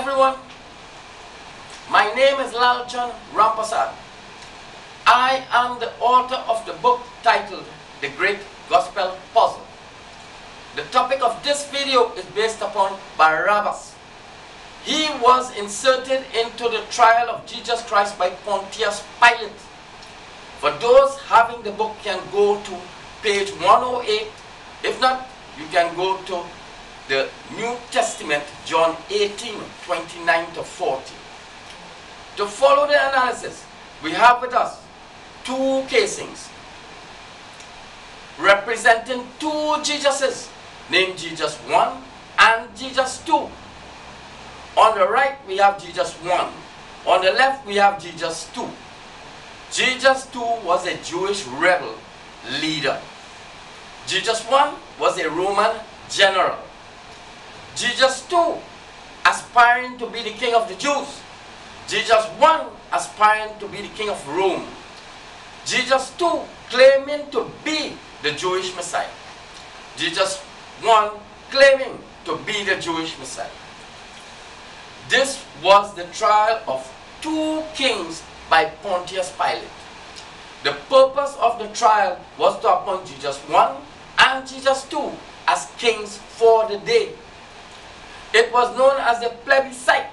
everyone. My name is Lalchan Rampersad. I am the author of the book titled The Great Gospel Puzzle. The topic of this video is based upon Barabbas. He was inserted into the trial of Jesus Christ by Pontius Pilate. For those having the book can go to page 108. If not, you can go to the New Testament, John 18, 29 to 40. To follow the analysis, we have with us two casings representing two Jesuses, named Jesus 1 and Jesus 2. On the right, we have Jesus 1. On the left, we have Jesus 2. Jesus 2 was a Jewish rebel leader. Jesus 1 was a Roman general. Jesus 2 aspiring to be the king of the Jews. Jesus 1 aspiring to be the king of Rome. Jesus 2 claiming to be the Jewish Messiah. Jesus 1 claiming to be the Jewish Messiah. This was the trial of two kings by Pontius Pilate. The purpose of the trial was to appoint Jesus 1 and Jesus 2 as kings for the day. It was known as the plebiscite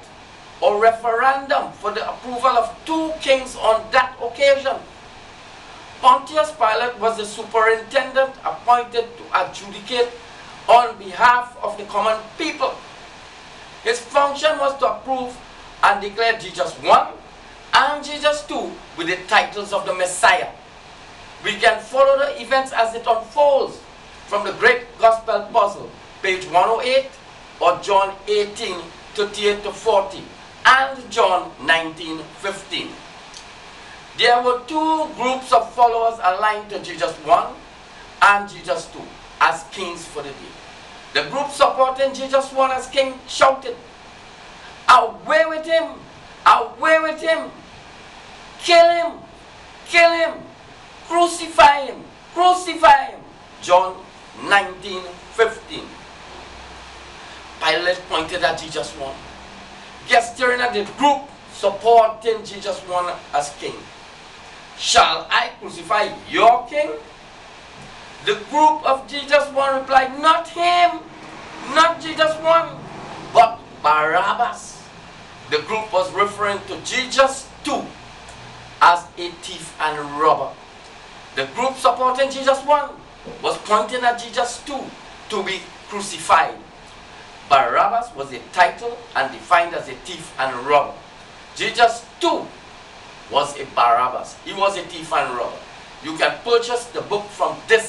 or referendum for the approval of two kings on that occasion. Pontius Pilate was the superintendent appointed to adjudicate on behalf of the common people. His function was to approve and declare Jesus 1 and Jesus 2 with the titles of the Messiah. We can follow the events as it unfolds from the Great Gospel Puzzle, page 108, or John 18, 38 to 40, and John 19, 15. There were two groups of followers aligned to Jesus 1 and Jesus 2 as kings for the day. The group supporting Jesus 1 as king shouted, Away with him! Away with him! Kill him! Kill him! Crucify him! Crucify him! John 19, 15. Pilate pointed at Jesus 1, gesturing at the group supporting Jesus 1 as king. Shall I crucify your king? The group of Jesus 1 replied, Not him, not Jesus 1, but Barabbas. The group was referring to Jesus 2 as a thief and robber. The group supporting Jesus 1 was pointing at Jesus 2 to be crucified. Barabbas was a title and defined as a thief and a robber. Jesus too was a Barabbas. He was a thief and robber. You can purchase the book from this